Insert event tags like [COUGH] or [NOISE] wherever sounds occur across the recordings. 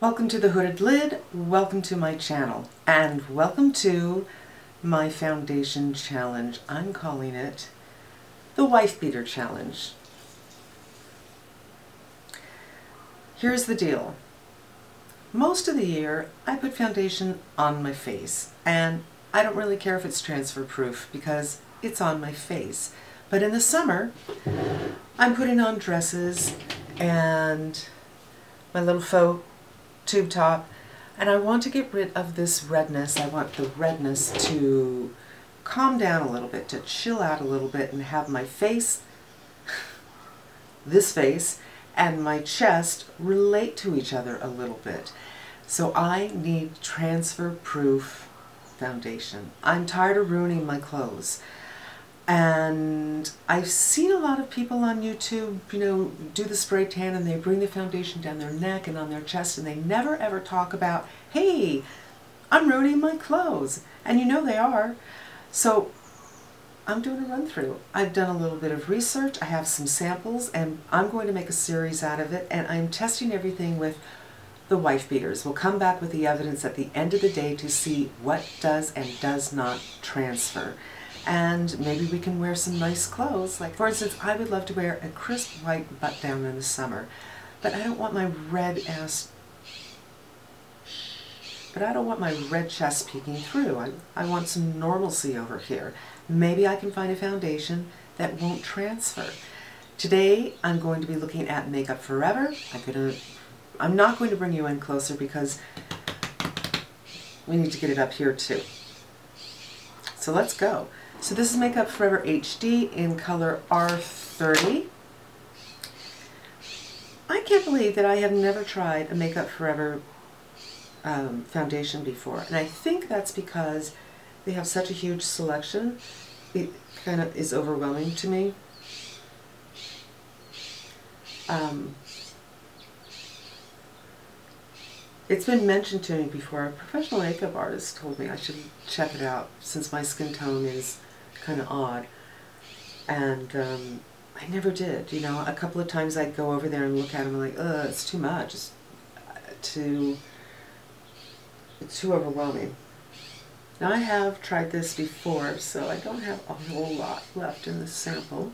Welcome to the Hooded Lid, welcome to my channel, and welcome to my foundation challenge. I'm calling it the Wife Beater Challenge. Here's the deal. Most of the year I put foundation on my face and I don't really care if it's transfer proof because it's on my face. But in the summer I'm putting on dresses and my little faux tube top and I want to get rid of this redness. I want the redness to calm down a little bit, to chill out a little bit and have my face, this face, and my chest relate to each other a little bit. So I need transfer proof foundation. I'm tired of ruining my clothes. And I've seen a lot of people on YouTube, you know, do the spray tan and they bring the foundation down their neck and on their chest and they never ever talk about, hey, I'm ruining my clothes. And you know they are. So I'm doing a run through. I've done a little bit of research, I have some samples, and I'm going to make a series out of it, and I'm testing everything with the wife beaters. We'll come back with the evidence at the end of the day to see what does and does not transfer and maybe we can wear some nice clothes. Like for instance, I would love to wear a crisp white button down in the summer, but I don't want my red ass, but I don't want my red chest peeking through. I, I want some normalcy over here. Maybe I can find a foundation that won't transfer. Today, I'm going to be looking at Makeup Forever. I'm gonna, I'm not going to bring you in closer because we need to get it up here too. So let's go. So this is Makeup Forever HD in color R30. I can't believe that I have never tried a Makeup Forever um, foundation before. And I think that's because they have such a huge selection. It kind of is overwhelming to me. Um, It's been mentioned to me before. A professional makeup artist told me I should check it out since my skin tone is kind of odd. And um, I never did. You know, a couple of times I'd go over there and look at them and like, ugh, it's too much. It's uh, too, it's too overwhelming. Now I have tried this before, so I don't have a whole lot left in this sample.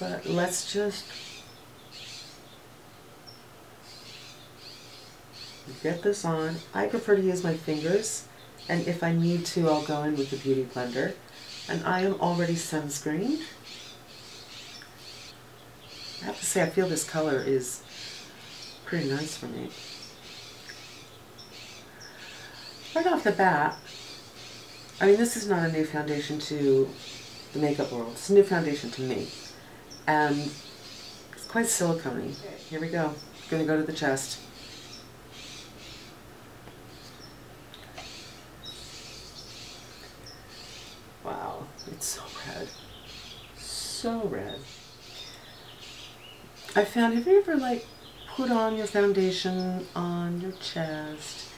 But let's just get this on. I prefer to use my fingers, and if I need to, I'll go in with the Beauty Blender. And I am already sunscreened. I have to say, I feel this color is pretty nice for me. Right off the bat, I mean, this is not a new foundation to the makeup world. It's a new foundation to me. And it's quite silicone -y. Here we go. Gonna go to the chest. It's so red. So red. I found, have you ever like put on your foundation on your chest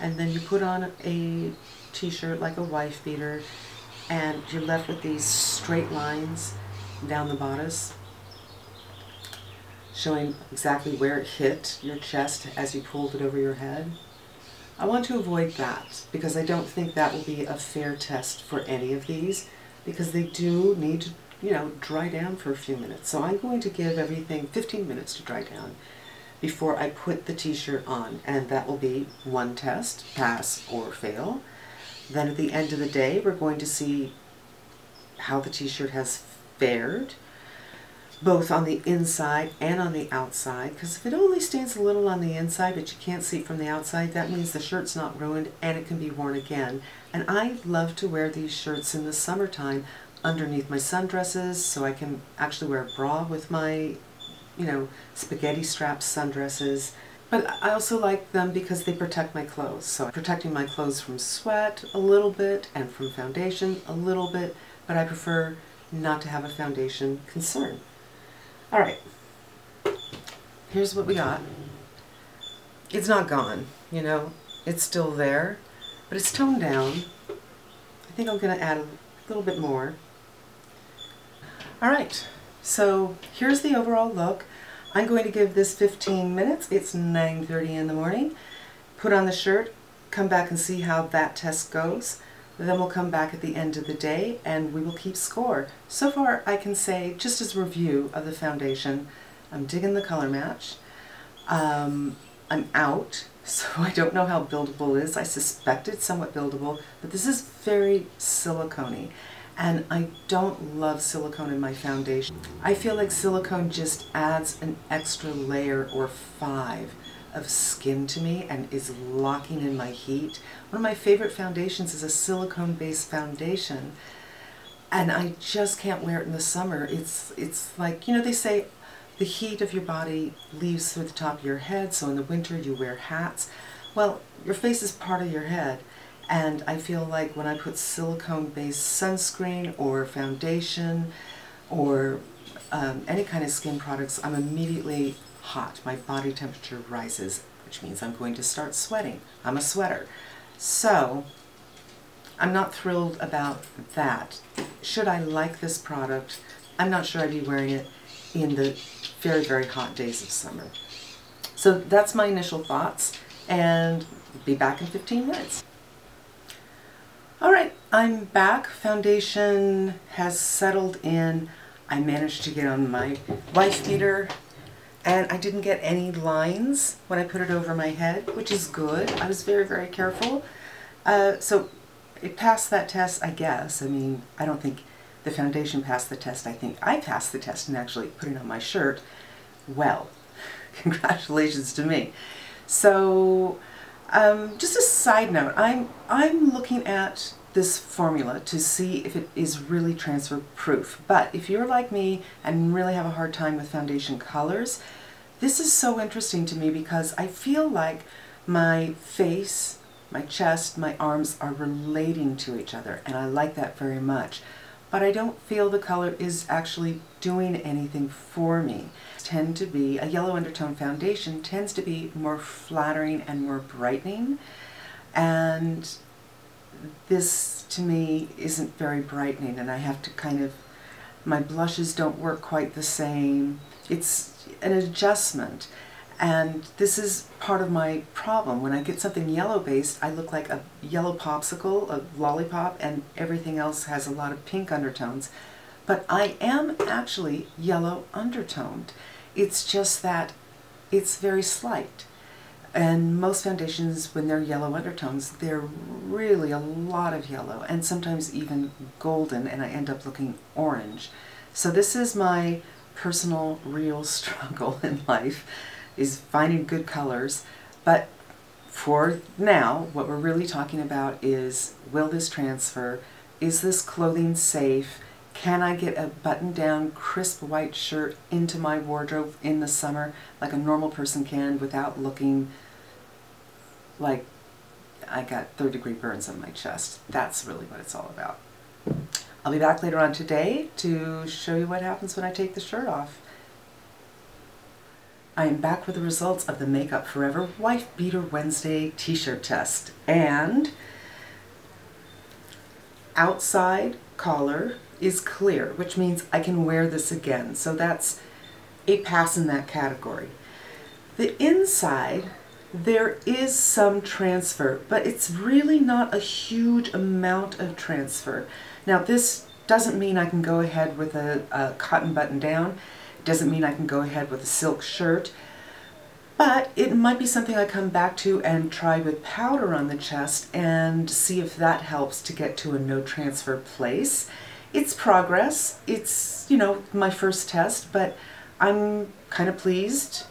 and then you put on a t-shirt like a wife beater and you're left with these straight lines down the bodice showing exactly where it hit your chest as you pulled it over your head. I want to avoid that because I don't think that will be a fair test for any of these because they do need to, you know, dry down for a few minutes. So I'm going to give everything 15 minutes to dry down before I put the t-shirt on. And that will be one test, pass or fail. Then at the end of the day, we're going to see how the t-shirt has fared both on the inside and on the outside because if it only stains a little on the inside but you can't see it from the outside that means the shirt's not ruined and it can be worn again. And I love to wear these shirts in the summertime underneath my sundresses so I can actually wear a bra with my you know spaghetti strap sundresses. But I also like them because they protect my clothes. So protecting my clothes from sweat a little bit and from foundation a little bit but I prefer not to have a foundation concern all right, here's what we got. It's not gone, you know, it's still there, but it's toned down. I think I'm going to add a little bit more. All right, so here's the overall look. I'm going to give this 15 minutes. It's 9.30 in the morning. Put on the shirt, come back and see how that test goes. Then we'll come back at the end of the day and we will keep score. So far I can say, just as a review of the foundation, I'm digging the color match. Um, I'm out, [LAUGHS] so I don't know how buildable is. I suspect it's somewhat buildable, but this is very silicone and I don't love silicone in my foundation. I feel like silicone just adds an extra layer or five of skin to me and is locking in my heat. One of my favorite foundations is a silicone-based foundation and I just can't wear it in the summer. It's, it's like, you know, they say the heat of your body leaves through the top of your head, so in the winter you wear hats. Well, your face is part of your head, and I feel like when I put silicone-based sunscreen or foundation or um, any kind of skin products, I'm immediately hot. My body temperature rises, which means I'm going to start sweating. I'm a sweater. So, I'm not thrilled about that. Should I like this product, I'm not sure I'd be wearing it in the very, very hot days of summer. So that's my initial thoughts, and be back in 15 minutes. All right, I'm back. Foundation has settled in. I managed to get on my wife beater and I didn't get any lines when I put it over my head, which is good. I was very, very careful. Uh, so it passed that test, I guess. I mean, I don't think the foundation passed the test. I think I passed the test in actually putting on my shirt. Well, [LAUGHS] congratulations to me. So, um, just a side note, I'm, I'm looking at this formula to see if it is really transfer proof. But if you're like me and really have a hard time with foundation colors, this is so interesting to me because I feel like my face, my chest, my arms are relating to each other and I like that very much. But I don't feel the color is actually doing anything for me. Tend to be, a yellow undertone foundation tends to be more flattering and more brightening and this to me isn't very brightening and I have to kind of, my blushes don't work quite the same. It's an adjustment and this is part of my problem. When I get something yellow based, I look like a yellow popsicle, a lollipop, and everything else has a lot of pink undertones. But I am actually yellow undertoned. It's just that it's very slight. And most foundations, when they're yellow undertones, they're really a lot of yellow and sometimes even golden and I end up looking orange. So this is my personal real [LAUGHS] struggle in life is finding good colors. But for now, what we're really talking about is will this transfer? Is this clothing safe? Can I get a button-down, crisp white shirt into my wardrobe in the summer like a normal person can without looking like I got third degree burns on my chest? That's really what it's all about. I'll be back later on today to show you what happens when I take the shirt off. I am back with the results of the Makeup Forever Wife Beater Wednesday t-shirt test. And outside collar is clear, which means I can wear this again. So that's a pass in that category. The inside, there is some transfer, but it's really not a huge amount of transfer. Now this doesn't mean I can go ahead with a, a cotton button down. Doesn't mean I can go ahead with a silk shirt. But it might be something I come back to and try with powder on the chest and see if that helps to get to a no transfer place. It's progress. It's, you know, my first test, but I'm kind of pleased.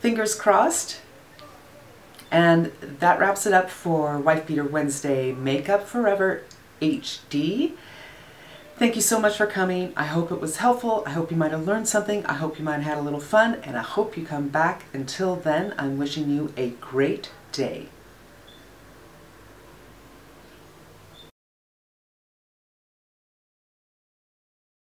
Fingers crossed. And that wraps it up for Wife Beater Wednesday Makeup Forever HD. Thank you so much for coming. I hope it was helpful. I hope you might have learned something. I hope you might have had a little fun, and I hope you come back. Until then, I'm wishing you a great day.